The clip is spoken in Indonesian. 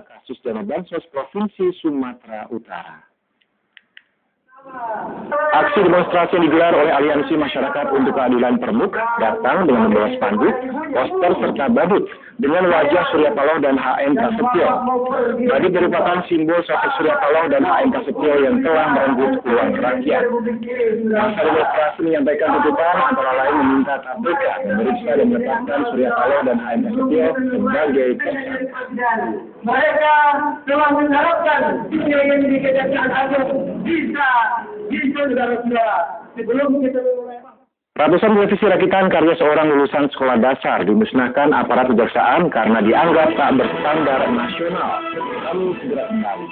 Kasus dana bansos Provinsi Sumatera Utara. Aksi demonstrasi yang digelar oleh Aliansi Masyarakat untuk Keadilan Permuk datang dengan membawa spanduk, poster serta badut dengan wajah Surya Paloh dan HM Prasetyo. Badut merupakan simbol sosok Surya Paloh dan HM Prasetyo yang telah merenggut uang rakyat. Masa demonstrasi menyampaikan tuntutan antara lain meminta KPK memeriksa dan menetapkan Surya Paloh dan HM Prasetyo sebagai tersangka. Mereka telah mengharapkan yang di Kejaksaan Agung bisa bisa saudara-saudara sebelum kita Ratusan televisi rakitan karya seorang lulusan sekolah dasar dimusnahkan aparat kejaksaan karena dianggap tak berstandar nasional. Kami segera kembali.